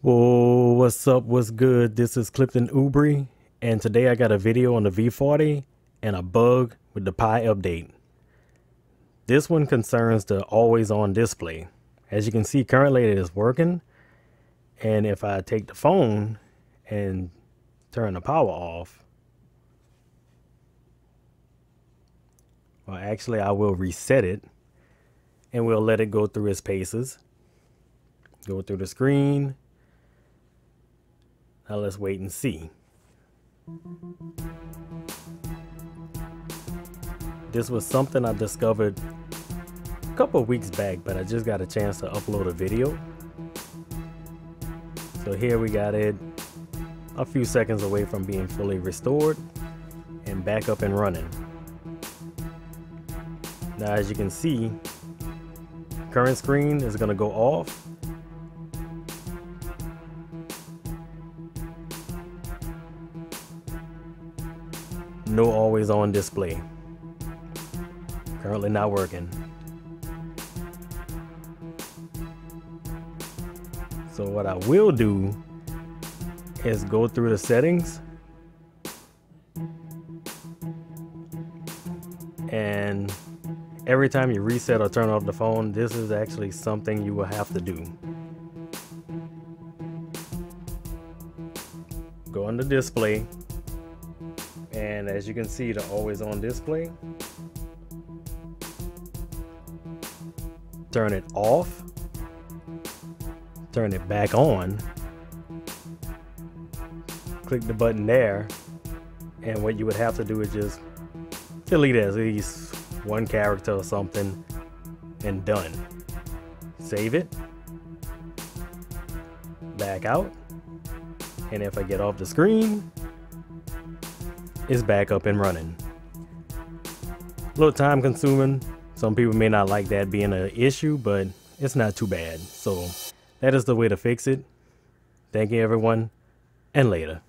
Whoa, what's up? What's good? This is Clifton Oubre, and today I got a video on the V40 and a bug with the Pie update. This one concerns the always on display. As you can see, currently it is working, and if I take the phone and turn the power off, well, actually, I will reset it and we'll let it go through its paces. Go through the screen now let's wait and see. This was something I discovered a couple weeks back, but I just got a chance to upload a video. So here we got it a few seconds away from being fully restored and back up and running. Now as you can see, current screen is going to go off no always on display. Currently not working. So what I will do is go through the settings and every time you reset or turn off the phone, this is actually something you will have to do. Go on the display and as you can see the always on display. Turn it off. Turn it back on. Click the button there. And what you would have to do is just delete at least one character or something and done. Save it. Back out. And if I get off the screen is back up and running. A little time consuming. Some people may not like that being an issue, but it's not too bad. So that is the way to fix it. Thank you everyone and later.